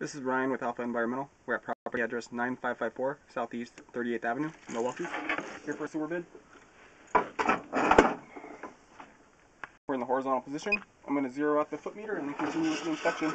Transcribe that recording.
This is Ryan with Alpha Environmental. We're at property address 9554 Southeast 38th Avenue, Milwaukie. Here for a sewer bid. We're in the horizontal position. I'm going to zero out the foot meter and then continue with the inspection.